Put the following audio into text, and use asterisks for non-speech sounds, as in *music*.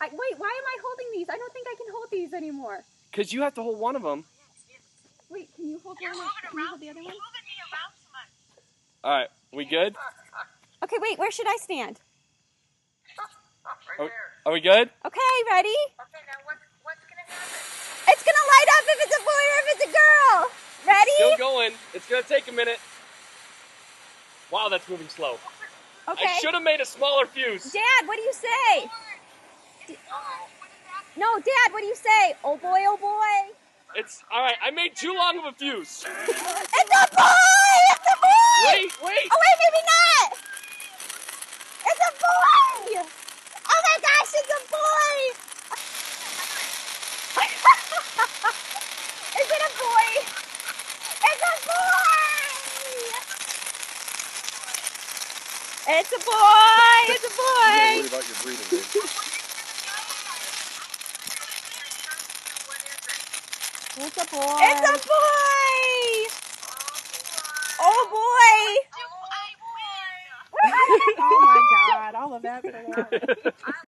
I, wait, why am I holding these? I don't think I can hold these anymore. Because you have to hold one of them. Wait, can you hold You're one? moving Can you hold the other one? moving me around too much. All right, we good? Okay, wait, where should I stand? Right Are, there. are we good? Okay, ready? Okay, now what, what's gonna happen? It's gonna light up if it's a boy or if it's a girl. Ready? Still going. It's gonna take a minute. Wow, that's moving slow. Okay. I should have made a smaller fuse. Dad, what do you say? Oh, what is that? No, Dad, what do you say? Oh boy, oh boy. It's all right. I made too long of a fuse. *laughs* It's a boy! It's a boy! Wait, wait. Oh wait, maybe not! It's a boy! Oh my gosh, it's a boy! *laughs* Is it a boy? It's a boy! It's a boy! It's a boy! about your breathing, It's a boy! It's a boy! Oh boy! Do I win? *laughs* oh my god, all of that *laughs*